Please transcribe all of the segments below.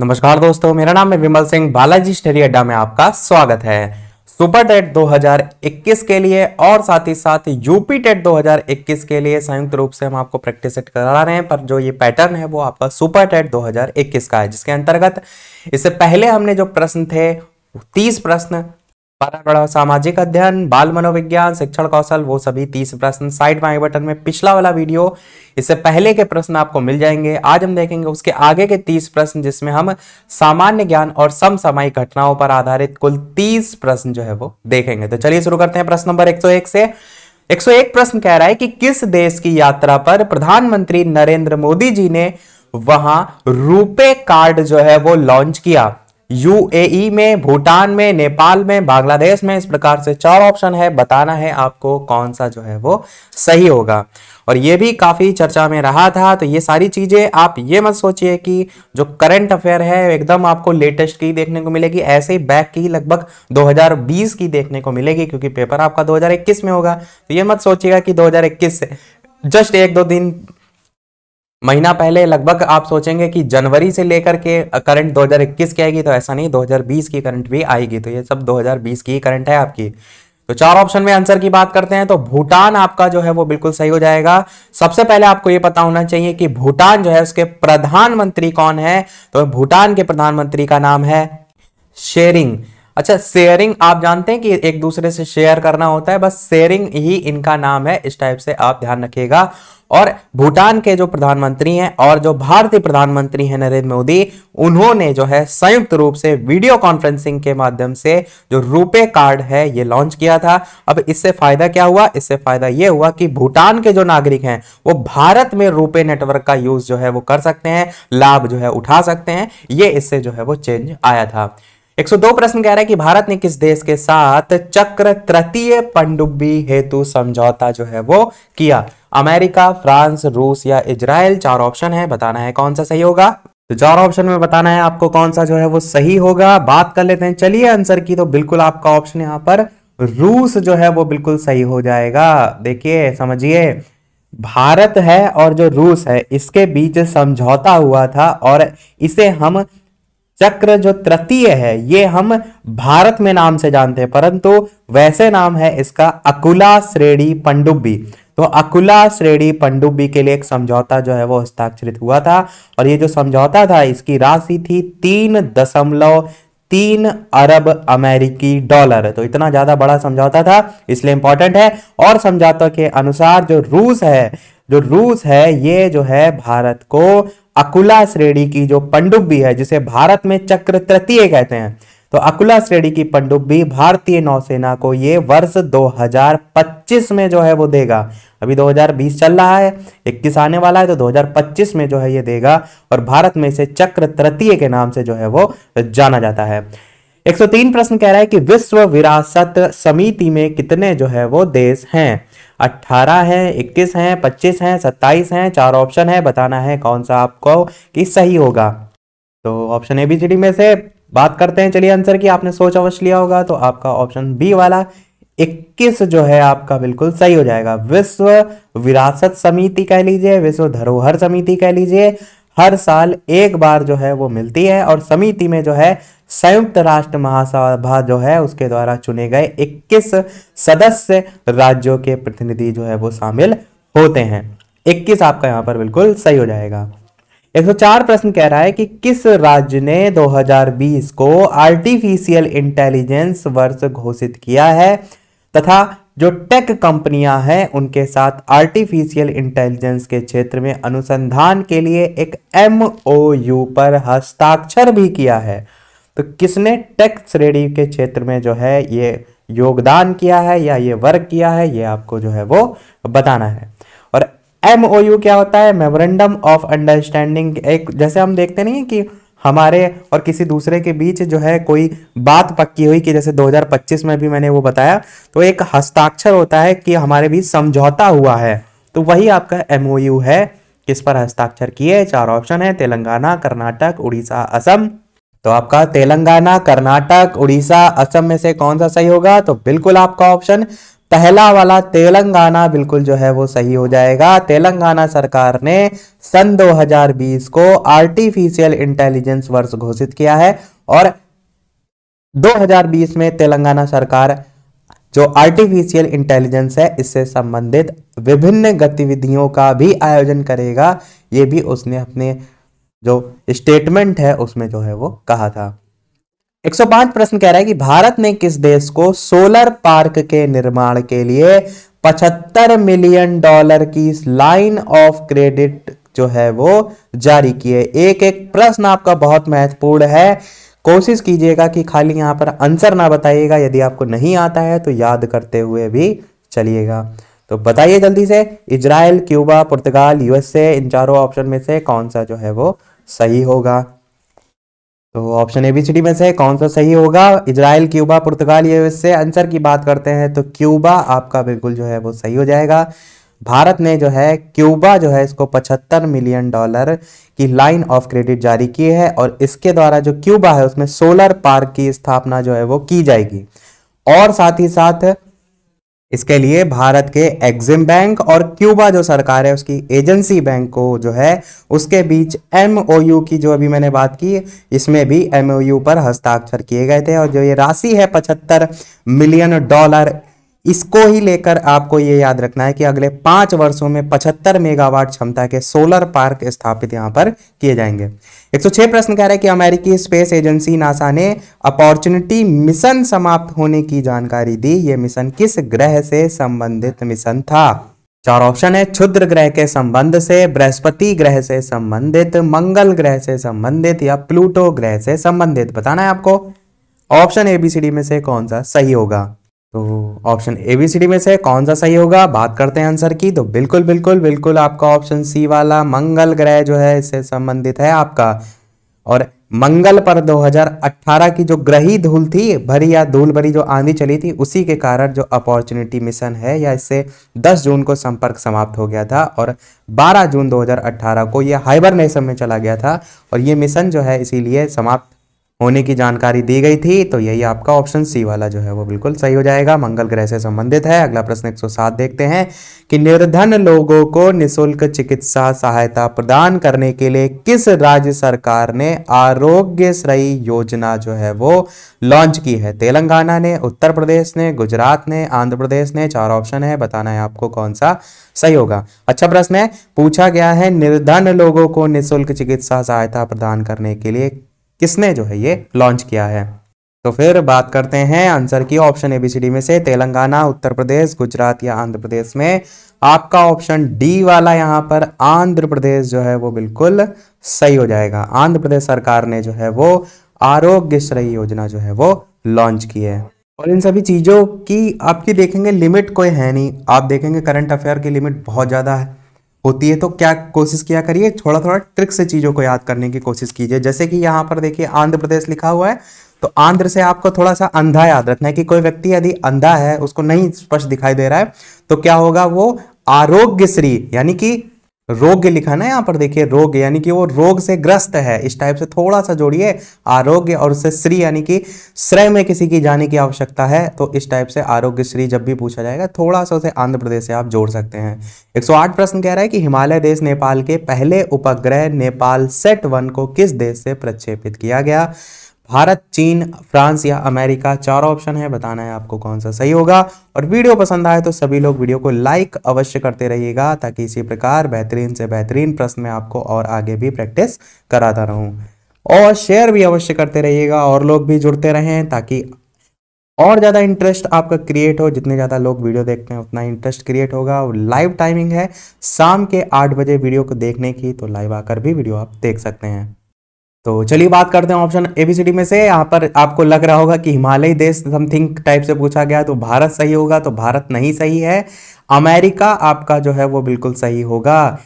नमस्कार दोस्तों, मेरा नाम है विमल सिंह। बालाजी स्टडी अड्डा में आपका स्वागत है। सुपर टेट 2021 के लिए और साथ ही साथ यूपी टेट 2021 के लिए संयुक्त रूप से हम आपको प्रैक्टिस सेट करा रहे हैं, पर जो ये पैटर्न है वो आपका सुपर टेट 2021 का है, जिसके अंतर्गत इससे पहले हमने जो प्रश्न थे 30 प्रश्न बड़ा सामाजिक अध्ययन, बाल मनोविज्ञान, शिक्षण कौशल, वो सभी तीस प्रश्न साइड बाई बटन में पिछला वाला वीडियो, इससे पहले के प्रश्न आपको मिल जाएँगे। आज हम देखेंगे उसके आगे के तीस प्रश्न, जिसमें हम सामान्य ज्ञान और समसामयिक घटनाओं पर आधारित कुल तीस प्रश्न जो है वो देखेंगे। तो चलिए शुरू करते हैं प्रश्न नंबर एक सौ एक से। 101 प्रश्न कह रहा है कि किस देश की यात्रा पर प्रधानमंत्री नरेंद्र मोदी जी ने वहाँ रुपे कार्ड जो है वो लॉन्च किया? यूएई में, भूटान में, नेपाल में, बांग्लादेश में इस प्रकार से चार ऑप्शन है। बताना है आपको कौन सा जो है वो सही होगा। और ये भी काफ़ी चर्चा में रहा था तो ये सारी चीज़ें आप ये मत सोचिए कि जो करंट अफेयर है, एकदम आपको लेटेस्ट की देखने को मिलेगी। ऐसे ही बैक की लगभग 2020 की देखने को मिलेगी, क्योंकि पेपर आपका 2021 में होगा। तो ये मत सोचिएगा कि 2021 से, जस्ट एक दो दिन महीना पहले लगभग आप सोचेंगे कि जनवरी से लेकर के करंट 2021 की आएगी तो ऐसा नहीं 2020 की करंट भी आएगी तो ये सब 2020 की करंट है आपकी। तो चार ऑप्शन में आंसर की बात करते हैं तो भूटान आपका जो है वो बिल्कुल सही हो जाएगा। सबसे पहले आपको ये पता होना चाहिए कि भूटान जो है उसके प्रधानमंत्री कौन है तो भूटान के प्रधानमंत्री का नाम है शेरिंग। अच्छा शेयरिंग आप जानते हैं कि एक दूसरे से शेयर करना होता है, बस शेयरिंग ही इनका नाम है, इस टाइप से आप ध्यान रखिएगा। और भूटान के जो प्रधानमंत्री हैं और जो भारतीय प्रधानमंत्री हैं नरेंद्र मोदी, उन्होंने जो है संयुक्त रूप से वीडियो कॉन्फ्रेंसिंग के माध्यम से जो रुपे कार्ड है, ये लॉन्च किया था। अब इससे फ़ायदा क्या हुआ? इससे फ़ायदा ये हुआ कि भूटान के जो नागरिक हैं, वो भारत में रुपे नेटवर्क का यूज़ जो है वो कर सकते हैं, लाभ जो है उठा सकते हैं। ये इससे जो है वो चेंज आया था। 102 प्रश्न कह रहा है कि भारत ने किस देश के साथ चक्र तृतीय पनडुब्बी हेतु समझौता जो है वो किया? अमेरिका, फ्रांस, रूस या इजराइल, चार ऑप्शन है, बताना है कौन सा सही होगा। तो चार ऑप्शन में बताना है आपको कौन सा जो है वो सही होगा। बात कर लेते हैं, चलिए आंसर की तो बिल्कुल आपका ऑप्शन यहाँ पर, रूस जो है वो बिल्कुल सही हो जाएगा। देखिए, समझिए, भारत है और जो रूस है, इसके बीच समझौता हुआ था और इसे हम चक्र जो तृतीय है, ये हम भारत में नाम से जानते हैं, परंतु वैसे नाम है इसका अकुला श्रेणी पंडुब्बी। तो अकुला श्रेणी पंडुब्बी के लिए एक समझौता जो है वो हस्ताक्षरित हुआ था। और ये जो समझौता था, इसकी राशि थी तीन दशमलव तीन अरब अमेरिकी डॉलर। तो इतना ज़्यादा बड़ा समझौता था, इसलिए इंपॉर्टेंट है। और समझौता के अनुसार जो रूस है, जो रूस है, ये जो है भारत को अकुला श्रेणी की जो पंडुब्बी है, जिसे भारत में चक्र तृतीय कहते हैं तो अकुला श्रेणी की पंडुब्बी भारतीय नौसेना को ये वर्ष 2025 में जो है वो देगा। अभी 2020 चल रहा है 21 आने वाला है तो 2025 में जो है ये देगा और भारत में इसे चक्र तृतीय के नाम से जो है वो जाना जाता है। 103 प्रश्न कह रहा है कि विश्व विरासत समिति में कितने जो है वो देश हैं? अट्ठारह है, इक्कीस है, पच्चीस है, सत्ताईस है, चार ऑप्शन है, बताना है कौन सा आपको कि सही होगा। तो option A B C D में से बात करते हैं, चलिए आंसर की, आपने सोच अवश्य लिया होगा तो आपका ऑप्शन बी वाला 21 जो है आपका बिल्कुल सही हो जाएगा। विश्व विरासत समिति कह लीजिए, विश्व धरोहर समिति कह लीजिए, हर साल एक बार जो है वो मिलती है, और समिति में जो है संयुक्त राष्ट्र महासभा जो है, उसके द्वारा चुने गए 21 सदस्य राज्यों के प्रतिनिधि जो है वो शामिल होते हैं। 21 आपका यहाँ पर बिल्कुल सही हो जाएगा। 104 प्रश्न कह रहा है कि किस राज्य ने 2020 को आर्टिफिशियल इंटेलिजेंस वर्ष घोषित किया है? तथा जो टेक कंपनियाँ हैं, उनके साथ आर्टिफिशियल इंटेलिजेंस के क्षेत्र में अनुसंधान के लिए एक एमओयू पर हस्ताक्षर भी किया है। तो किसने टेक श्रेणी के क्षेत्र में जो है, ये योगदान किया है या ये वर्क किया है, ये आपको जो है वो बताना है। एमओयू क्या होता है? मेमोरेंडम ऑफ़ अंडरस्टैंडिंग एक, जैसे हम देखते नहीं कि हमारे और किसी दूसरे के बीच जो है कोई बात पक्की हुई कि जैसे 2025 में भी मैंने वो बताया तो एक हस्ताक्षर होता है कि हमारे बीच समझौता हुआ है। तो वही आपका एमओयू है। किस पर हस्ताक्षर किए? चार ऑप्शन है, तेलंगाना, कर्नाटक, उड़ीसा, असम। तो आपका तेलंगाना, कर्नाटक, उड़ीसा, असम में से कौन सा सही होगा? तो बिल्कुल आपका ऑप्शन पहला वाला तेलंगाना बिल्कुल जो है वो सही हो जाएगा। तेलंगाना सरकार ने सन 2020 को आर्टिफिशियल इंटेलिजेंस वर्ष घोषित किया है और 2020 में तेलंगाना सरकार जो आर्टिफिशियल इंटेलिजेंस है, इससे संबंधित विभिन्न गतिविधियों का भी आयोजन करेगा। ये भी उसने अपने जो स्टेटमेंट है, उसमें जो है वो कहा था। 105 प्रश्न कह रहा है कि भारत ने किस देश को सोलर पार्क के निर्माण के लिए 75 मिलियन डॉलर की लाइन ऑफ़ क्रेडिट जो है वो जारी किए? एक एक प्रश्न आपका बहुत महत्वपूर्ण है। कोशिश कीजिएगा कि खाली यहाँ पर आंसर ना बताइएगा। यदि आपको नहीं आता है तो याद करते हुए भी चलिएगा। तो बताइए जल्दी से, इजराइल, क्यूबा, पुर्तगाल, यूएसए, इन चारों ऑप्शन में से कौन सा जो है वो सही होगा? तो option A B C D में से कौन सा सही होगा? Israel, Cuba, Portugal USA answer की बात करते हैं तो क्यूबा आपका बिल्कुल जो है वो सही हो जाएगा। भारत ने जो है, क्यूबा जो है इसको 75 मिलियन डॉलर की लाइन ऑफ़ क्रेडिट जारी की है और इसके द्वारा जो क्यूबा है, उसमें सोलर पार्क की स्थापना जो है वो की जाएगी। और साथ ही साथ इसके लिए भारत के एग्जिम बैंक और क्यूबा जो सरकार है, उसकी एजेंसी बैंक को जो है, उसके बीच एमओयू की जो अभी मैंने बात की, इसमें भी एमओयू पर हस्ताक्षर किए गए थे और जो ये राशि है पचहत्तर मिलियन डॉलर इसको ही लेकर आपको ये याद रखना है कि अगले पाँच वर्षों में 75 मेगावाट क्षमता के सोलर पार्क स्थापित यहाँ पर किए जाएँगे। 106 प्रश्न कह रहा है कि अमेरिकी स्पेस एजेंसी नासा ने अपॉर्चुनिटी मिशन समाप्त होने की जानकारी दी। ये मिशन किस ग्रह से संबंधित मिशन था? चार ऑप्शन है, क्षुद्र ग्रह के संबंध से, बृहस्पति ग्रह से संबंधित, मंगल ग्रह से संबंधित या प्लूटो ग्रह से संबंधित। बताना है आपको। ऑप्शन एबीसीडी में से कौन सा सही होगा? तो option A B C D में से कौन सा सही होगा? बात करते हैं आंसर की। तो बिल्कुल बिल्कुल बिल्कुल आपका ऑप्शन सी वाला मंगल ग्रह जो है, इससे संबंधित है आपका। और मंगल पर 2018 की जो ग्रही धूल थी, भरी या धूल भरी जो आंधी चली थी, उसी के कारण जो अपॉर्चुनिटी मिशन है, या इससे 10 जून को संपर्क समाप्त हो गया था और 12 जून 2018 को यह हाइबरनेशन में चला गया था। और ये मिशन जो है, इसीलिए समाप्त होने की जानकारी दी गई थी तो यही आपका ऑप्शन सी वाला जो है वो बिल्कुल सही हो जाएगा। मंगल ग्रह से संबंधित है। अगला प्रश्न 107 देखते हैं कि निर्धन लोगों को निशुल्क चिकित्सा सहायता प्रदान करने के लिए किस राज्य सरकार ने आरोग्य श्रेय योजना जो है वो लॉन्च की है? तेलंगाना ने, उत्तर प्रदेश ने, गुजरात ने, आंध्र प्रदेश ने, चार ऑप्शन है। बताना है आपको कौन सा सही होगा। अच्छा प्रश्न है, पूछा गया है, निर्धन लोगों को निःशुल्क चिकित्सा सहायता प्रदान करने के लिए किसने जो है ये लॉन्च किया है? तो फिर बात करते हैं आंसर की ऑप्शन एबीसीडी में से तेलंगाना, उत्तर प्रदेश, गुजरात या आंध्र प्रदेश में। आपका ऑप्शन डी वाला यहाँ पर आंध्र प्रदेश जो है वो बिल्कुल सही हो जाएगा। आंध्र प्रदेश सरकार ने जो है वो आरोग्य श्रेय योजना जो है वो लॉन्च की है। और इन सभी चीज़ों की आपकी देखेंगे लिमिट कोई है नहीं। आप देखेंगे करंट अफेयर की लिमिट बहुत ज़्यादा है। होती है तो क्या कोशिश किया करिए थोड़ा थोड़ा ट्रिक से चीज़ों को याद करने की कोशिश कीजिए। जैसे कि यहाँ पर देखिए, आंध्र प्रदेश लिखा हुआ है तो आंध्र से आपको थोड़ा सा अंधा याद रखना है कि कोई व्यक्ति यदि अंधा है, उसको नहीं स्पष्ट दिखाई दे रहा है तो क्या होगा वो आरोग्य श्री यानी कि रोग लिखा ना यहाँ पर, देखिए, रोग, यानी कि वो रोग से ग्रस्त है। इस टाइप से थोड़ा सा जोड़िए, आरोग्य और उससे श्री, यानी कि श्रय में किसी की जाने की आवश्यकता है तो इस टाइप से आरोग्य श्री जब भी पूछा जाएगा थोड़ा सा उसे आंध्र प्रदेश से आप जोड़ सकते हैं। 108 प्रश्न कह रहा है कि हिमालय देश नेपाल के पहले उपग्रह नेपाल सेट वन को किस देश से प्रक्षेपित किया गया? भारत, चीन, फ्रांस या अमेरिका, चार ऑप्शन है, बताना है आपको कौन सा सही होगा। और वीडियो पसंद आए तो सभी लोग वीडियो को लाइक अवश्य करते रहिएगा, ताकि इसी प्रकार बेहतरीन से बेहतरीन प्रश्न में आपको और आगे भी प्रैक्टिस कराता रहूँ। और शेयर भी अवश्य करते रहिएगा, और लोग भी जुड़ते रहें, ताकि और ज़्यादा इंटरेस्ट आपका क्रिएट हो। जितने ज़्यादा लोग वीडियो देखते हैं, उतना इंटरेस्ट क्रिएट होगा। लाइव टाइमिंग है, शाम के आठ बजे वीडियो को देखने की तो लाइव आकर भी वीडियो आप देख सकते हैं। तो चलिए बात करते हैं ऑप्शन एबीसीडी में से। यहाँ पर आपको लग रहा होगा कि हिमालय देश समथिंग टाइप से पूछा गया तो भारत सही होगा तो भारत नहीं सही है। अमेरिका आपका जो है वो बिल्कुल सही होगा।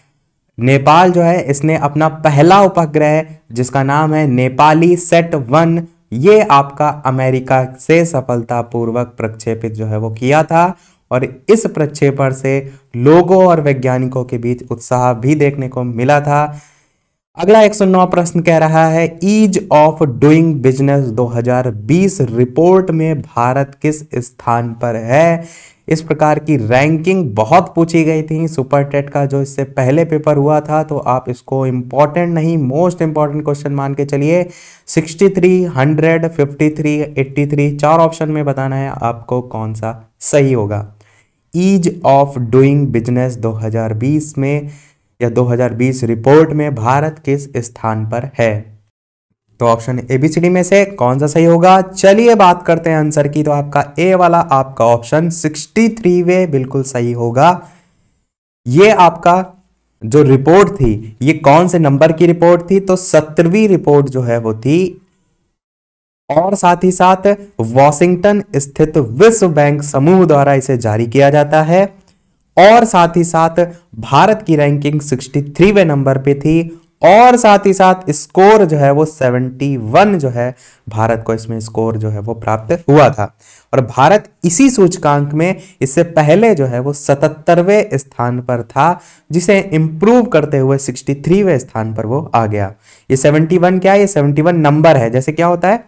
नेपाल जो है, इसने अपना पहला उपग्रह जिसका नाम है नेपाली सेट वन, ये आपका अमेरिका से सफलतापूर्वक प्रक्षेपित जो है वो किया था। और इस प्रक्षेपण से लोगों और वैज्ञानिकों के बीच उत्साह भी देखने को मिला था। अगला एक सौ नौ प्रश्न कह रहा है ease of doing business 2020 report में भारत किस स्थान पर है? इस प्रकार की रैंकिंग बहुत पूछी गई थी। सुपर टेट का जो इससे पहले पेपर हुआ था तो आप इसको इंपॉर्टेंट नहीं मोस्ट इंपॉर्टेंट क्वेश्चन मान के चलिए। 63, 100, 53, 83 चार ऑप्शन में बताना है आपको कौन सा सही होगा। ईज ऑफ़ डूइंग बिज़नेस 2020 में या 2020 रिपोर्ट में भारत किस स्थान पर है? तो ऑप्शन एबीसीडी में से कौन सा सही होगा? चलिए बात करते हैं आंसर की। तो आपका ए वाला, आपका ऑप्शन 63 वे बिल्कुल सही होगा। ये आपका जो रिपोर्ट थी, ये कौन से नंबर की रिपोर्ट थी? तो सत्रहवीं रिपोर्ट जो है वो थी। और साथ ही साथ वॉशिंगटन स्थित विश्व बैंक समूह द्वारा इसे जारी किया जाता है। और साथ ही साथ भारत की रैंकिंग 63वें नंबर पे थी। और साथ ही साथ स्कोर जो है वो 71 जो है, भारत को इसमें स्कोर जो है वो प्राप्त हुआ था। और भारत इसी सूचकांक में इससे पहले जो है वो सतहत्तरवें स्थान पर था, जिसे इंप्रूव करते हुए 63वें स्थान पर वो आ गया। ये 71 क्या है? ये 71 नंबर है। जैसे क्या होता है?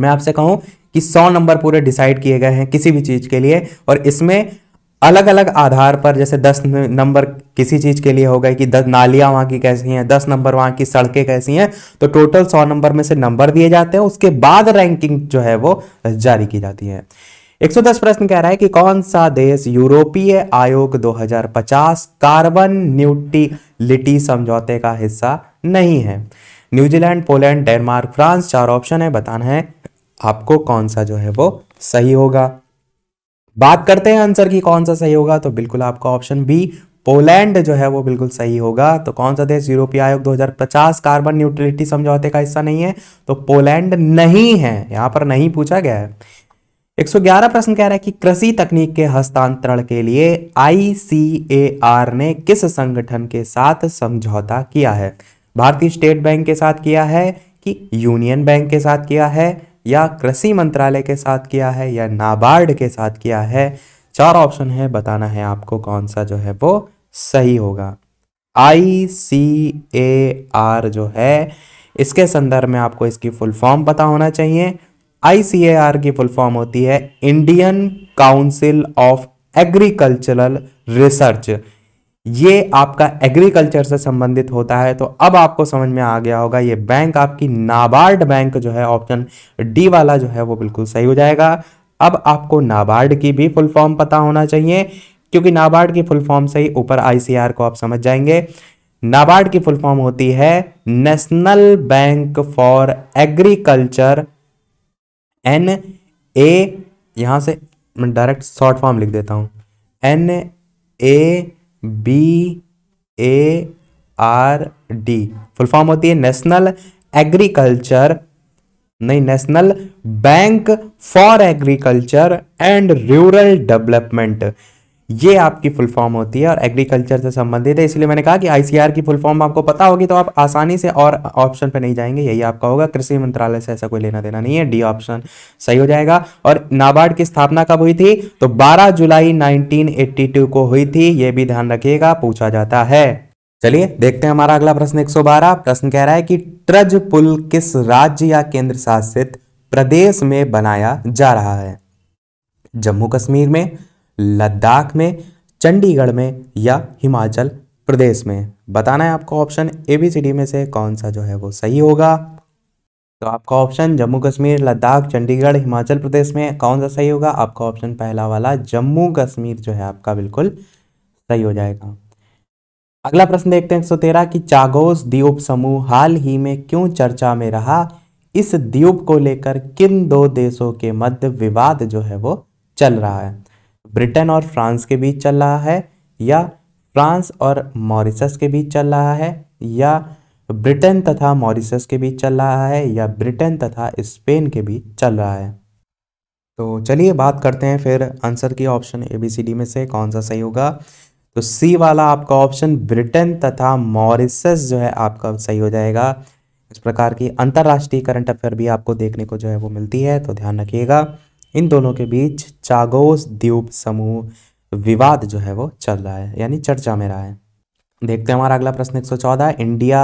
मैं आपसे कहूँ कि 100 नंबर पूरे डिसाइड किए गए हैं किसी भी चीज़ के लिए, और इसमें अलग अलग आधार पर, जैसे दस नंबर किसी चीज़ के लिए हो गए कि दस नालियाँ वहाँ की कैसी हैं, दस नंबर वहाँ की सड़कें कैसी हैं तो टोटल सौ नंबर में से नंबर दिए जाते हैं, उसके बाद रैंकिंग जो है वो जारी की जाती है। 110 प्रश्न कह रहा है कि कौन सा देश यूरोपीय आयोग 2050 कार्बन न्यूट्रिलिटी समझौते का हिस्सा नहीं है? New Zealand, Poland, Denmark, France, चार ऑप्शन है, बताना है आपको कौन सा जो है वो सही होगा। बात करते हैं आंसर की, कौन सा सही होगा तो बिल्कुल आपका ऑप्शन बी पोलैंड जो है वो बिल्कुल सही होगा। तो कौन सा देश, यूरोपीय आयोग 2050 कार्बन न्यूट्रलिटी समझौते का हिस्सा नहीं है तो पोलैंड नहीं है, यहाँ पर नहीं पूछा गया है। 111 प्रश्न कह रहा है कि कृषि तकनीक के हस्तांतरण के लिए आईसीएआर ने किस संगठन के साथ समझौता किया है? भारतीय स्टेट बैंक के साथ किया है कि यूनियन बैंक के साथ किया है? या कृषि मंत्रालय के साथ किया है या नाबार्ड के साथ किया है, चार ऑप्शन है, बताना है आपको कौन सा जो है वो सही होगा। आई सी ए आर जो है, इसके संदर्भ में आपको इसकी फुल फॉर्म पता होना चाहिए। आई सी ए आर की फुल फॉर्म होती है, Indian Council of Agricultural Research. ये आपका एग्रीकल्चर से संबंधित होता है तो अब आपको समझ में आ गया होगा, ये बैंक आपकी नाबार्ड बैंक जो है ऑप्शन डी वाला जो है, वो बिल्कुल सही हो जाएगा। अब आपको नाबार्ड की भी फुल फॉर्म पता होना चाहिए, क्योंकि नाबार्ड की फुल फॉर्म से ही ऊपर आईसीआर को आप समझ जाएँगे। नाबार्ड की फुल फॉर्म होती है National Bank for Agriculture N A यहाँ से मैं डायरेक्ट शॉर्ट फॉर्म लिख देता हूँ। N A B A R D full form होती है नेशनल एग्रीकल्चर नहीं National Bank for Agriculture and Rural Development ये आपकी फुल फॉर्म होती है और एग्रीकल्चर से संबंधित है, इसलिए मैंने कहा कि आईसीआर की फुल फॉर्म आपको पता होगी तो आप आसानी से और ऑप्शन पे नहीं जाएँगे, यही आपका होगा। कृषि मंत्रालय से ऐसा कोई लेना देना नहीं है डी ऑप्शन सही हो जाएगा। और नाबार्ड की स्थापना कब हुई थी? तो 12 जुलाई 1982 को हुई थी, ये भी ध्यान रखिएगा, पूछा जाता है। चलिए, देखते हैं हमारा अगला प्रश्न 112 प्रश्न कह रहा है कि ट्रज पुल किस राज्य या केंद्र शासित प्रदेश में बनाया जा रहा है? जम्मू कश्मीर में लद्दाख में, चंडीगढ़ में या हिमाचल प्रदेश में। बताना है आपको option A B C D में से कौन सा जो है वो सही होगा। तो आपका ऑप्शन जम्मू कश्मीर, लद्दाख, चंडीगढ़, हिमाचल प्रदेश में कौन सा सही होगा? आपका ऑप्शन पहला वाला जम्मू कश्मीर जो है आपका बिल्कुल सही हो जाएगा। अगला प्रश्न देखते हैं एक सौ तेरह की चागोस द्वीप समूह हाल ही में क्यों चर्चा में रहा? इस द्वीप को लेकर किन दो देशों के मध्य विवाद जो है वो चल रहा है? ब्रिटेन और फ्रांस के बीच चल रहा है, या फ्रांस और मॉरिशस के बीच चल रहा है, या ब्रिटेन तथा मॉरिशस के बीच चल रहा है, या ब्रिटेन तथा स्पेन के बीच चल रहा है। तो चलिए बात करते हैं फिर आंसर की option A, B, C, D में से कौन सा सही होगा। तो सी वाला आपका ऑप्शन ब्रिटेन तथा मॉरिशस जो है आपका सही हो जाएगा। इस प्रकार की अंतर्राष्ट्रीय करंट अफेयर भी आपको देखने को जो है वो मिलती है तो ध्यान रखिएगा। इन दोनों के बीच चागोस द्वीप समूह विवाद जो है वो चल रहा है, यानी चर्चा में रहा है। देखते हैं हमारा अगला प्रश्न 114 इंडिया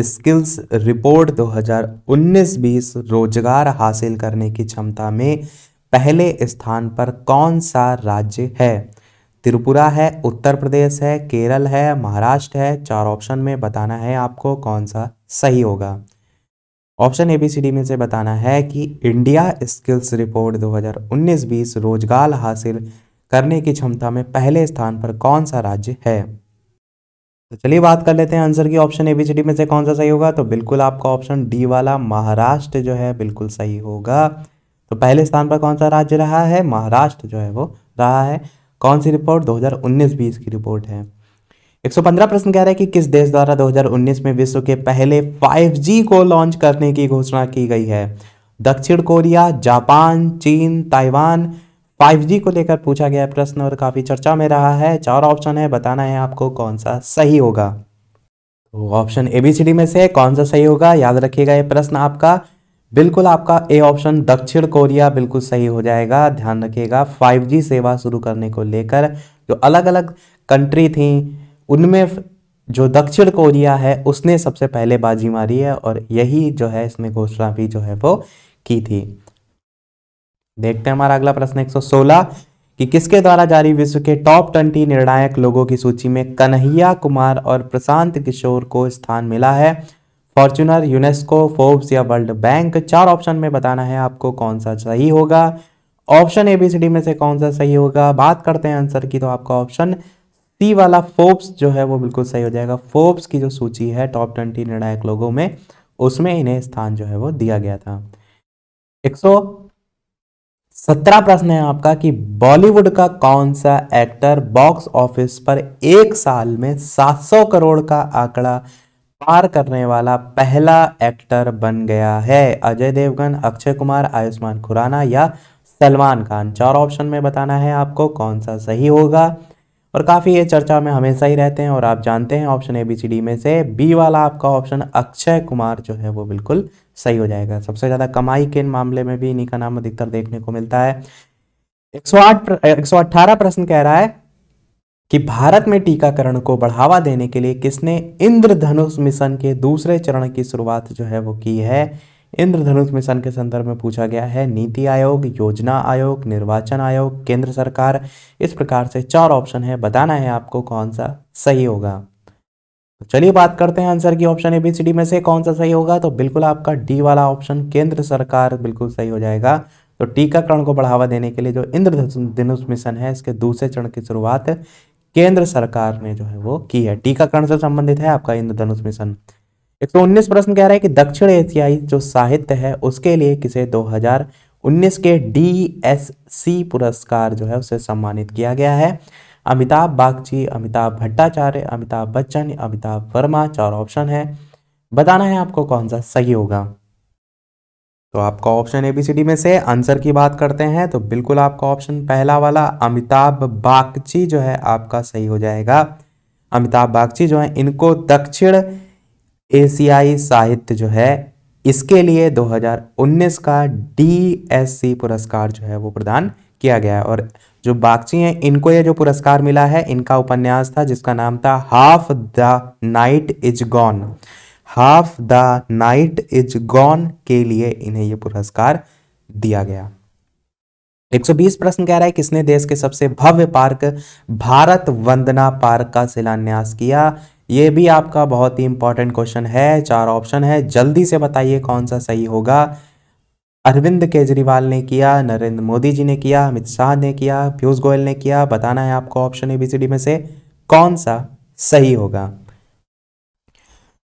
स्किल्स रिपोर्ट 2019-20 रोज़गार हासिल करने की क्षमता में पहले स्थान पर कौन सा राज्य है? त्रिपुरा है, उत्तर प्रदेश है, केरल है, महाराष्ट्र है। चार ऑप्शन में बताना है आपको कौन सा सही होगा। ऑप्शन एबीसीडी में से बताना है कि इंडिया स्किल्स रिपोर्ट 2019-20 रोज़गार हासिल करने की क्षमता में पहले स्थान पर कौन सा राज्य है? तो चलिए बात कर लेते हैं आंसर की। ऑप्शन एबीसीडी में से कौन सा सही होगा? तो बिल्कुल आपका ऑप्शन डी वाला महाराष्ट्र जो है बिल्कुल सही होगा। तो पहले स्थान पर कौन सा राज्य रहा है? महाराष्ट्र जो है वो रहा है। कौन सी रिपोर्ट 2019-20 की रिपोर्ट है? 115 प्रश्न कह रहा है कि किस देश द्वारा 2019 में विश्व के पहले 5G को लॉन्च करने की घोषणा की गई है? दक्षिण कोरिया, जापान, चीन, ताइवान। 5G को लेकर पूछा गया प्रश्न और काफ़ी चर्चा में रहा है। चार ऑप्शन है, बताना है आपको कौन सा सही होगा। तो ऑप्शन एबीसीडी में से कौन सा सही होगा? याद रखिएगा ये प्रश्न आपका। बिल्कुल आपका ए ऑप्शन दक्षिण कोरिया बिल्कुल सही हो जाएगा। ध्यान रखिएगा 5G सेवा शुरू करने को लेकर जो अलग अलग कंट्री थी उनमें जो दक्षिण कोरिया है, उसने सबसे पहले बाजी मारी है और यही जो है इसने घोषणा भी जो है वो की थी। देखते हैं हमारा अगला प्रश्न 116 कि किसके द्वारा जारी विश्व के टॉप ट्वेंटी निर्णायक लोगों की सूची में कन्हैया कुमार और प्रशांत किशोर को स्थान मिला है? फॉर्चुनर यूनेस्को, फोर्ब्स या वर्ल्ड बैंक? चार ऑप्शन में बताना है आपको कौन सा सही होगा। ऑप्शन एबीसीडी में से कौन सा सही होगा? बात करते हैं आंसर की तो आपका ऑप्शन सी वाला फोर्ब्स जो है वो बिल्कुल सही हो जाएगा। फोर्ब्स की जो सूची है, टॉप ट्वेंटी निर्णायक लोगों में, उसमें इन्हें स्थान जो है वो दिया गया था। एक सत्रह प्रश्न है आपका कि बॉलीवुड का कौन सा एक्टर बॉक्स ऑफ़िस पर एक साल में 700 करोड़ का आंकड़ा पार करने वाला पहला एक्टर बन गया है? अजय देवगन, अक्षय कुमार, आयुष्मान खुराना या सलमान खान? चार ऑप्शन में बताना है आपको कौन सा सही होगा। और काफ़ी ये चर्चा में हमेशा ही रहते हैं और आप जानते हैं option A B C D में से बी वाला आपका ऑप्शन अक्षय कुमार जो है वो बिल्कुल सही हो जाएगा। सबसे ज़्यादा कमाई के मामले में भी इन्हीं का नाम अधिकतर देखने को मिलता है। 108 118 प्रश्न कह रहा है कि भारत में टीकाकरण को बढ़ावा देने के लिए किसने इंद्रधनुष मिशन के दूसरे चरण की शुरुआत जो है वो की है? इंद्रधनुष मिशन के संदर्भ में पूछा गया है, नीति आयोग, योजना आयोग, निर्वाचन आयोग, केंद्र सरकार, इस प्रकार से चार ऑप्शन है। बताना है आपको कौन सा सही होगा। तो चलिए बात करते हैं आंसर की ऑप्शन एबीसीडी में से कौन सा सही होगा। तो बिल्कुल आपका डी वाला ऑप्शन, केंद्र सरकार, बिल्कुल सही हो जाएगा। तो टीकाकरण को बढ़ावा देने के लिए जो इंद्रधनुष मिशन है, इसके दूसरे चरण की शुरुआत केंद्र सरकार ने जो है वो की है। टीकाकरण से संबंधित है आपका इंद्रधनुष मिशन। 119 प्रश्न कह रहा है कि दक्षिण एशियाई जो साहित्य है, उसके लिए किसे 2019 के डीएससी पुरस्कार जो है, उसे सम्मानित किया गया है। अमिताभ बागची, अमिताभ भट्टाचार्य, अमिताभ बच्चन, अमिताभ वर्मा, चार ऑप्शन है। बताना है आपको कौन सा सही होगा। तो आपका ऑप्शन एबीसीडी में से आंसर की बात करते हैं तो बिल्कुल आपका ऑप्शन पहला वाला, अमिताभ बागची जो है, आपका सही हो जाएगा। अमिताभ बागची जो है, इनको दक्षिण एशियाई साहित्य जो है, इसके लिए 2019 का डीएससी पुरस्कार जो है वो प्रदान किया गया है। और जो बागची हैं, इनको ये जो पुरस्कार मिला है, इनका उपन्यास था, जिसका नाम था half the night is gone. Half the night is gone के लिए इन्हें यह पुरस्कार दिया गया। 120 प्रश्न कह रहा है, किसने देश के सबसे भव्य पार्क भारत वंदना पार्क का शिलान्यास किया? यह भी आपका बहुत ही इंपॉर्टेंट क्वेश्चन है, चार ऑप्शन है। जल्दी से बताइए कौन सा सही होगा। अरविंद केजरीवाल ने किया, नरेंद्र मोदी जी ने किया, अमित शाह ने किया, पीयूष गोयल ने किया। बताना है आपको ऑप्शन एबीसीडी में से कौन सा सही होगा।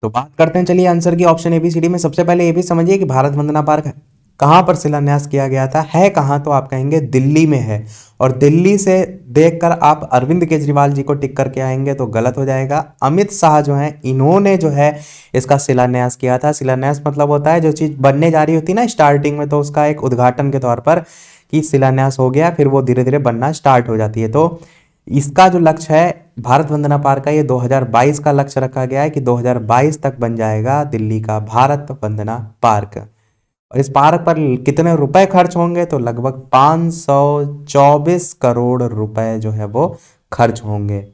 तो बात करते हैं, चलिए आंसर की ऑप्शन एबीसीडी में। सबसे पहले ये भी समझिए कि भारत वंदना पार्क कहाँ पर शिलान्यास किया गया था? है कहाँ? तो आप कहेंगे दिल्ली में है। और दिल्ली से देखकर आप अरविंद केजरीवाल जी को टिक करके आएँगे तो गलत हो जाएगा। अमित शाह जो है, इन्होंने जो है इसका शिलान्यास किया था। शिलान्यास मतलब होता है जो चीज़ बनने जा रही होती है ना स्टार्टिंग में तो उसका एक उद्घाटन के तौर पर कि शिलान्यास हो गया, फिर वो धीरे धीरे बनना स्टार्ट हो जाती है। तो इसका जो लक्ष्य है, भारत वंदना पार्क का, ये 2022 का लक्ष्य रखा गया है कि 2022 तक बन जाएगा दिल्ली का भारत वंदना पार्क। और इस पार्क पर कितने रुपए खर्च होंगे? तो लगभग 524 करोड़ रुपए जो है वो खर्च होंगे।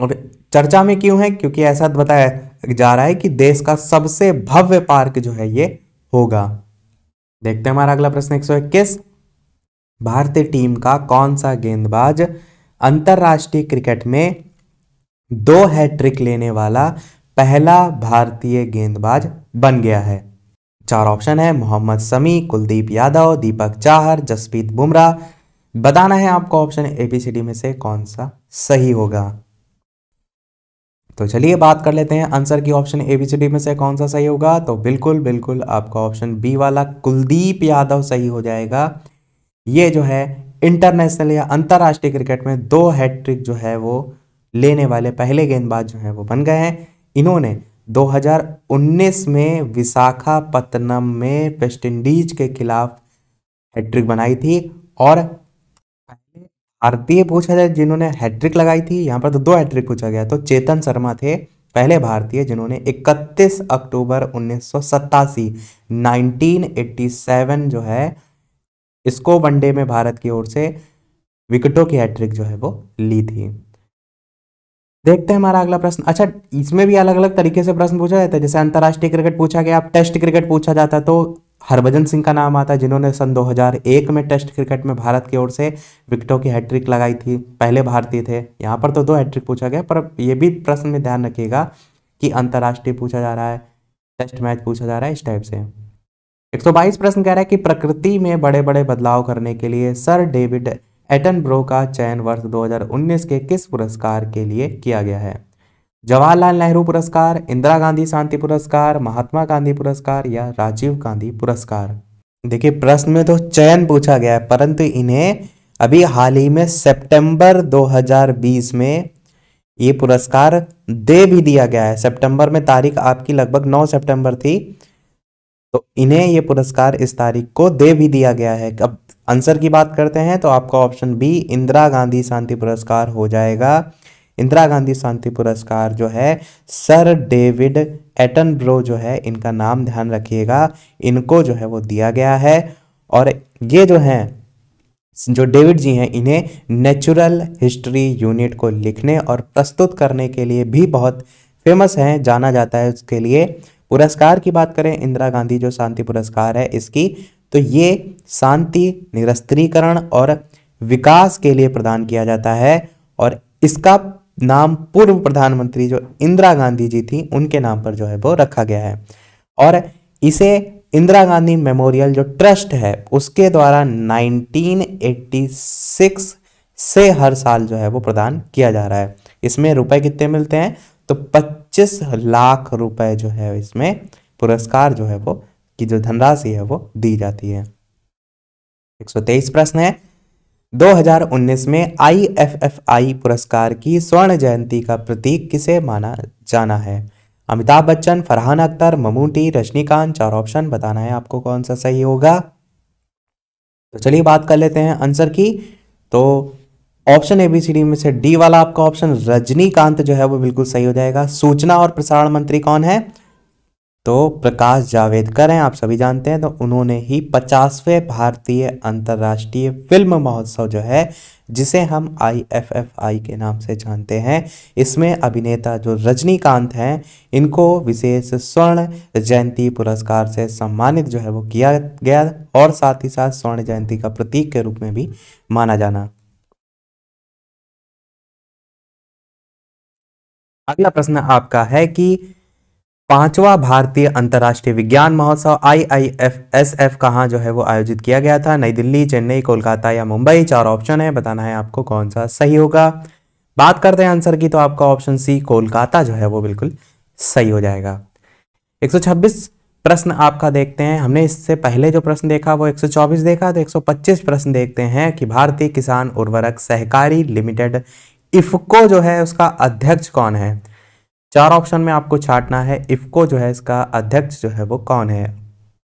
और चर्चा में क्यों है? क्योंकि ऐसा बताया जा रहा है कि देश का सबसे भव्य पार्क जो है ये होगा। देखते हैं हमारा अगला प्रश्न एक सौ इक्कीस। भारतीय टीम का कौन सा गेंदबाज अंतरराष्ट्रीय क्रिकेट में दो हैट्रिक लेने वाला पहला भारतीय गेंदबाज बन गया है? चार ऑप्शन है, मोहम्मद समी, कुलदीप यादव, दीपक चाहर, जसप्रीत बुमराह। बताना है आपको ऑप्शन एबीसीडी में से कौन सा सही होगा। तो चलिए बात कर लेते हैं आंसर की ऑप्शन एबीसीडी में से कौन सा सही होगा। तो बिल्कुल बिल्कुल आपका ऑप्शन बी वाला कुलदीप यादव सही हो जाएगा। ये जो है इंटरनेशनल या अंतरराष्ट्रीय क्रिकेट में दो हैट्रिक जो है वो लेने वाले पहले गेंदबाज जो है वो बन गए हैं। इन्होंने 2019 में विशाखापत्तनम में वेस्ट इंडीज के खिलाफ हैट्रिक बनाई थी और भारतीय पूछा जाए जिन्होंने हैट्रिक लगाई थी, यहाँ पर तो दो हैट्रिक पूछा गया तो चेतन शर्मा थे, पहले भारतीय जिन्होंने 31 अक्टूबर उन्नीस सौ 1987 जो है, इसको वनडे में भारत की ओर से विकेटों की हैट्रिक जो है वो ली थी। देखते हैं हमारा अगला प्रश्न। अच्छा इसमें भी अलग अलग तरीके से प्रश्न पूछा जाता है। जैसे अंतरराष्ट्रीय क्रिकेट पूछा गया अब टेस्ट क्रिकेट पूछा जाता तो हरभजन सिंह का नाम आता है, जिन्होंने सन 2001 में टेस्ट क्रिकेट में भारत की ओर से विकेटों की हैट्रिक लगाई थी। पहले भारतीय थे। यहाँ पर तो दो हैट्रिक पूछा गया, पर यह भी प्रश्न में ध्यान रखिएगा कि अंतर्राष्ट्रीय पूछा जा रहा है टेस्ट मैच पूछा जा रहा है, इस टाइप से। 122 प्रश्न कह रहा है कि प्रकृति में बड़े बड़े बदलाव करने के लिए सर डेविड एटनब्रो का चयन वर्ष 2019 के किस पुरस्कार के लिए किया गया है? जवाहरलाल नेहरू पुरस्कार, इंदिरा गांधी शांति पुरस्कार, महात्मा गांधी पुरस्कार या राजीव गांधी पुरस्कार? देखिए, प्रश्न में तो चयन पूछा गया है, परंतु इन्हें अभी हाल ही में सितंबर 2020 में ये पुरस्कार दे भी दिया गया है। सितंबर में तारीख आपकी लगभग 9 सितंबर थी तो इन्हें ये पुरस्कार इस तारीख को दे भी दिया गया है। अब आंसर की बात करते हैं तो आपका ऑप्शन बी, इंदिरा गांधी शांति पुरस्कार हो जाएगा। इंदिरा गांधी शांति पुरस्कार जो है, सर डेविड एटनब्रो जो है, इनका नाम ध्यान रखिएगा। इनको जो है वो दिया गया है। और ये जो हैं, जो डेविड जी हैं, इन्हें नेचुरल हिस्ट्री यूनिट को लिखने और प्रस्तुत करने के लिए भी बहुत फ़ेमस हैं, जाना जाता है उसके लिए। पुरस्कार की बात करें, इंदिरा गांधी जो शांति पुरस्कार है, इसकी तो ये शांति, निरस्त्रीकरण और विकास के लिए प्रदान किया जाता है और इसका नाम पूर्व प्रधानमंत्री जो इंदिरा गांधी जी थी, उनके नाम पर जो है वो रखा गया है। और इसे इंदिरा गांधी मेमोरियल जो ट्रस्ट है, उसके द्वारा 1986 से हर साल जो है वो प्रदान किया जा रहा है। इसमें रुपए कितने मिलते हैं? तो 25 लाख रुपए जो है इसमें पुरस्कार जो है वो की जो धनराशि है वो दी जाती है। 123 प्रश्न है। 2019 में आईएफएफआई पुरस्कार की स्वर्ण जयंती का प्रतीक किसे माना जाना है? अमिताभ बच्चन, फरहान अख्तर, ममूटी, रजनीकांत, चार ऑप्शन बताना है आपको कौन सा सही होगा। तो चलिए बात कर लेते हैं आंसर की। तो ऑप्शन एबीसीडी में से डी वाला आपका ऑप्शन, रजनीकांत जो है वो बिल्कुल सही हो जाएगा। सूचना और प्रसारण मंत्री कौन है? तो प्रकाश जावेदकर हैं, आप सभी जानते हैं तो उन्होंने ही पचासवें भारतीय अंतर्राष्ट्रीय फ़िल्म महोत्सव जो है, जिसे हम आईएफएफआई के नाम से जानते हैं, इसमें अभिनेता जो रजनीकांत हैं, इनको विशेष स्वर्ण जयंती पुरस्कार से सम्मानित जो है वो किया गया, और साथ ही साथ स्वर्ण जयंती का प्रतीक के रूप में भी माना जाना। अगला प्रश्न आपका है कि पांचवा भारतीय अंतर्राष्ट्रीय विज्ञान महोत्सव I I F S F कहाँ जो है वो आयोजित किया गया था? नई दिल्ली, चेन्नई, कोलकाता या मुंबई? चार ऑप्शन है, बताना है आपको कौन सा सही होगा। बात करते हैं आंसर की तो आपका ऑप्शन सी, कोलकाता जो है वो बिल्कुल सही हो जाएगा। 126 प्रश्न आपका देखते हैं। हमने इससे पहले जो प्रश्न देखा, वो 124 देखा तो 125 प्रश्न देखते हैं कि भारतीय किसान उर्वरक सहकारी लिमिटेड, इफको जो है उसका अध्यक्ष कौन है? चार ऑप्शन में आपको छाटना है। इफको जो है, इसका अध्यक्ष जो है, वो कौन है?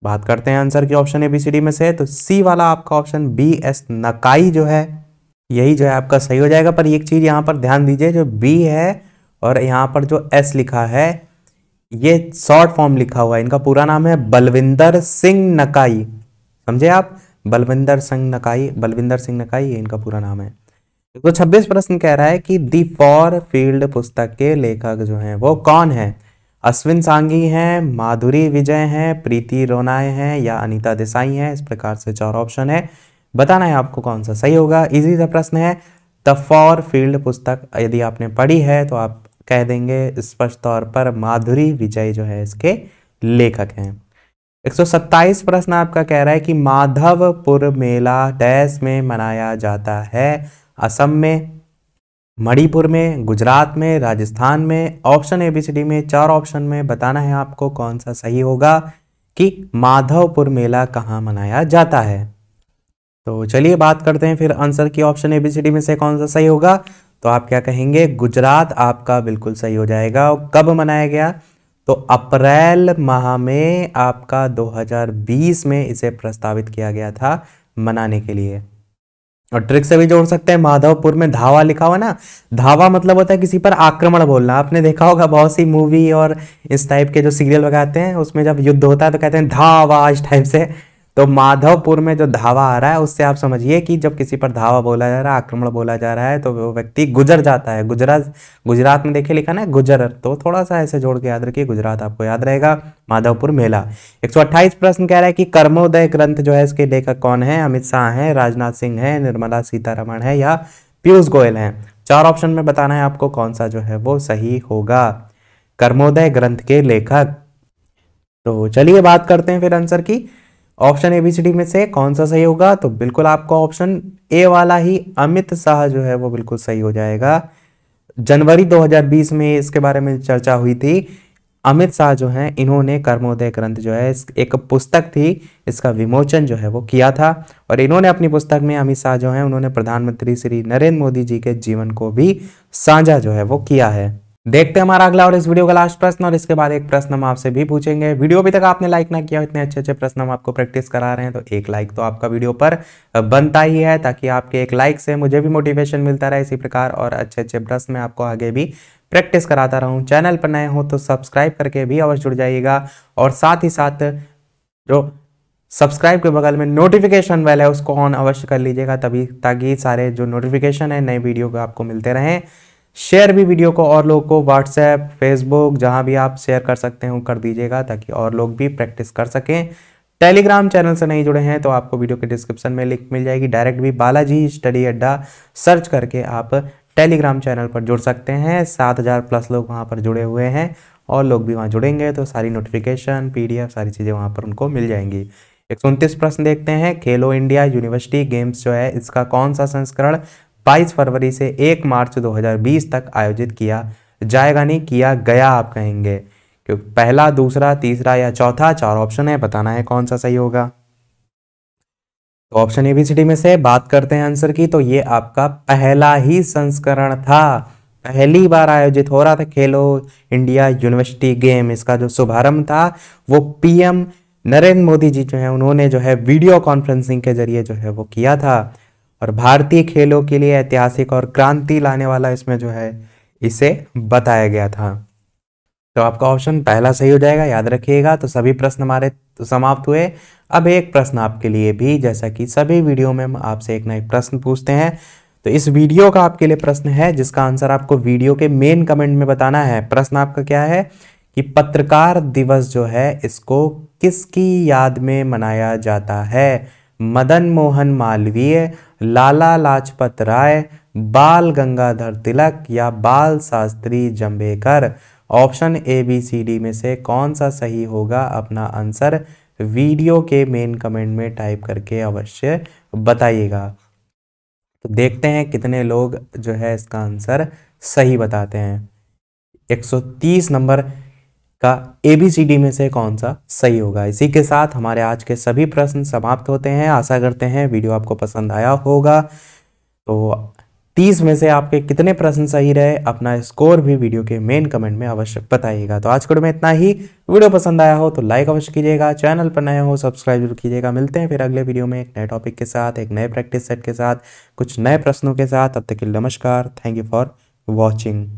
बात करते हैं आंसर की ऑप्शन एबीसीडी में से तो सी वाला आपका ऑप्शन बी एस नकाई जो है, यही जो है आपका सही हो जाएगा। पर एक चीज़ यहाँ पर ध्यान दीजिए, जो बी है और यहाँ पर जो एस लिखा है, ये शॉर्ट फॉर्म लिखा हुआ है। इनका पूरा नाम है बलविंदर सिंह नकाई। समझे आप? बलविंदर सिंह नकाई, बलविंदर सिंह नकाई, ये इनका पूरा नाम है। तो छब्बीस प्रश्न कह रहा है कि दी फॉर फ़ील्ड पुस्तक के लेखक जो हैं वो कौन है? अश्विन सांगी हैं, माधुरी विजय हैं, प्रीति रोनाय हैं या अनीता देसाई हैं? इस प्रकार से चार ऑप्शन है। बताना है आपको कौन सा सही होगा। इजी सा प्रश्न है, द फॉर फ़ील्ड पुस्तक यदि आपने पढ़ी है तो आप कह देंगे स्पष्ट तौर पर माधुरी विजय जो है इसके लेखक हैं। 127 प्रश्न आपका कह रहा है कि माधवपुर मेला डैश में मनाया जाता है। असम में, मणिपुर में, गुजरात में, राजस्थान में ऑप्शन एबीसीडी में, चार ऑप्शन में बताना है आपको कौन सा सही होगा कि माधवपुर मेला कहाँ मनाया जाता है। तो चलिए बात करते हैं फिर आंसर की ऑप्शन एबीसीडी में से कौन सा सही होगा। तो आप क्या कहेंगे, गुजरात आपका बिल्कुल सही हो जाएगा। और कब मनाया गया? तो अप्रैल माह में आपका 2020 में इसे प्रस्तावित किया गया था मनाने के लिए। और ट्रिक से भी जोड़ सकते हैं। माधवपुर में धावा लिखा हुआ ना? धावा मतलब होता है किसी पर आक्रमण बोलना। आपने देखा होगा बहुत सी मूवी और इस टाइप के जो सीरियल लगाते हैं, उसमें जब युद्ध होता है तो कहते हैं, धावा इस टाइप से। तो माधवपुर में जो धावा आ रहा है, उससे आप समझिए कि जब किसी पर धावा बोला जा रहा है, आक्रमण बोला जा रहा है तो वो व्यक्ति गुजर जाता है। गुजरात गुजरात में देखिए लिखा ना गुजर तो थोड़ा सा ऐसे जोड़ के याद रखिए, गुजरात आपको याद रहेगा, माधवपुर मेला। 128 प्रश्न कह रहा है कि कर्मोदय ग्रंथ जो है, इसके लेखक कौन है? अमित शाह है, राजनाथ सिंह है, निर्मला सीतारमण है या पीयूष गोयल है? चार ऑप्शन में बताना है आपको कौन सा जो है, वो सही होगा। कर्मोदय ग्रंथ के लेखक। तो चलिए बात करते हैं फिर आंसर की। ऑप्शन एबीसीडी में से कौन सा सही होगा? तो बिल्कुल आपका ऑप्शन ए वाला ही अमित शाह जो है वो बिल्कुल सही हो जाएगा। जनवरी 2020 में इसके बारे में चर्चा हुई थी। अमित शाह जो हैं, इन्होंने कर्मोदय ग्रंथ जो है एक पुस्तक थी, इसका विमोचन जो है वो किया था। और इन्होंने अपनी पुस्तक में अमित शाह जो है, उन्होंने प्रधानमंत्री श्री नरेंद्र मोदी जी के जीवन को भी साझा जो है वो किया है। देखते हैं हमारा अगला और इस वीडियो का लास्ट प्रश्न, और इसके बाद एक प्रश्न हम आपसे भी पूछेंगे। वीडियो अभी तक आपने लाइक ना किया इतने अच्छे अच्छे प्रश्न हम आपको प्रैक्टिस करा रहे हैं तो एक लाइक तो आपका वीडियो पर बनता ही है, ताकि आपके एक लाइक से मुझे भी मोटिवेशन मिलता रहे इसी प्रकार, और अच्छे अच्छे प्रश्न में आपको आगे भी प्रैक्टिस कराता रहूँ। चैनल पर नए हो तो सब्सक्राइब करके भी अवश्य जुड़ जाइएगा, और साथ ही साथ जो सब्सक्राइब के बगल में नोटिफिकेशन वेल है, उसको ऑन अवश्य कर लीजिएगा, तभी ताकि सारे जो नोटिफिकेशन है, नए वीडियो को आपको मिलते रहें। शेयर भी वीडियो को और लोगों को व्हाट्सएप फेसबुक जहाँ भी आप शेयर कर सकते हैं, कर दीजिएगा ताकि और लोग भी प्रैक्टिस कर सकें। टेलीग्राम चैनल से नहीं जुड़े हैं तो आपको वीडियो के डिस्क्रिप्शन में लिंक मिल जाएगी। डायरेक्ट भी बालाजी स्टडी अड्डा सर्च करके आप टेलीग्राम चैनल पर जुड़ सकते हैं। सात हज़ार प्लस लोग वहाँ पर जुड़े हुए हैं और लोग भी वहाँ जुड़ेंगे तो सारी नोटिफिकेशन पीडीएफ सारी चीज़ें वहाँ पर उनको मिल जाएँगी। एक प्रश्न देखते हैं। खेलो इंडिया यूनिवर्सिटी गेम्स जो है, इसका कौन सा संस्करण 22 फरवरी से 1 मार्च 2020 तक आयोजित किया जाएगा नहीं किया गया आप कहेंगे। क्योंकि पहला, दूसरा, तीसरा या चौथा चार ऑप्शन है, बताना है कौन सा सही होगा। तो ऑप्शन एबीसीडी में से बात करते हैं आंसर की तो ये आपका पहला ही संस्करण था। पहली बार आयोजित हो रहा था खेलो इंडिया यूनिवर्सिटी गेम, इसका जो शुभारंभ था, वो पीएम नरेंद्र मोदी जी जो है, उन्होंने जो है वीडियो कॉन्फ्रेंसिंग के ज़रिए जो है वो किया था। और भारतीय खेलों के लिए ऐतिहासिक और क्रांति लाने वाला इसमें जो है, इसे बताया गया था। तो आपका ऑप्शन पहला सही हो जाएगा, याद रखिएगा। तो सभी प्रश्न हमारे समाप्त हुए। अब एक प्रश्न आपके लिए भी, जैसा कि सभी वीडियो में हम आपसे एक ना एक प्रश्न पूछते हैं। तो इस वीडियो का आपके लिए प्रश्न है, जिसका आंसर आपको वीडियो के मेन कमेंट में बताना है। प्रश्न आपका क्या है? कि पत्रकार दिवस जो है, इसको किसकी याद में मनाया जाता है? मदन मोहन मालवीय, लाला लाजपत राय, बाल गंगाधर तिलक या Bal Shastri Jambhekar option A, B, C, D में से कौन सा सही होगा अपना आंसर वीडियो के मेन कमेंट में टाइप करके अवश्य बताइएगा। तो देखते हैं कितने लोग जो है इसका आंसर सही बताते हैं। 130 नंबर का ए बी सी डी में से कौन सा सही होगा? इसी के साथ हमारे आज के सभी प्रश्न समाप्त होते हैं। आशा करते हैं वीडियो आपको पसंद आया होगा। तो 30 में से आपके कितने प्रश्न सही रहे, अपना स्कोर भी वीडियो के मेन कमेंट में अवश्य बताइएगा। तो आज के में इतना ही। वीडियो पसंद आया हो तो लाइक अवश्य कीजिएगा। चैनल पर नए हो, सब्सक्राइब ज़रूर कीजिएगा। मिलते हैं फिर अगले वीडियो में एक नए टॉपिक के साथ, एक नए प्रैक्टिस सेट के साथ, कुछ नए प्रश्नों के साथ। अब तक के नमस्कार। Thank you for watching.